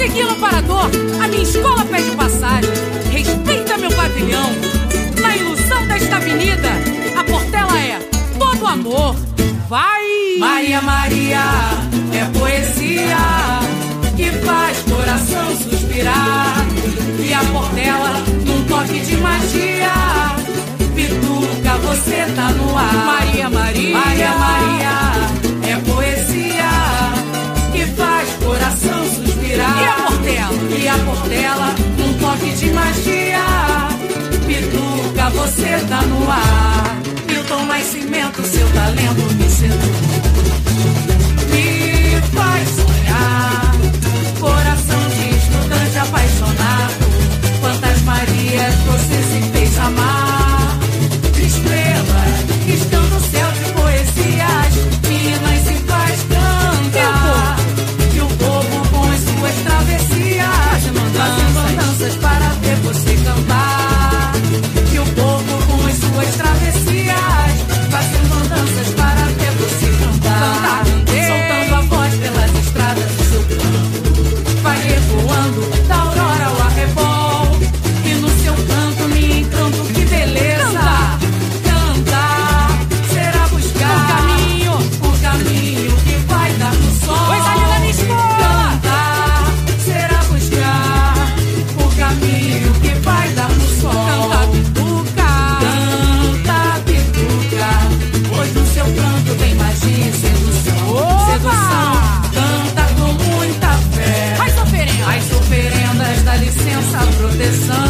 Segui no parador, a minha escola pede passagem. Respeita meu pavilhão. Na ilusão desta avenida, a portela é todo amor. Vai! Maria, Maria, é poesia que faz coração suspirar. De magia, pituca, você tá no ar. Milton Nascimento, seu talento me seduz, this song.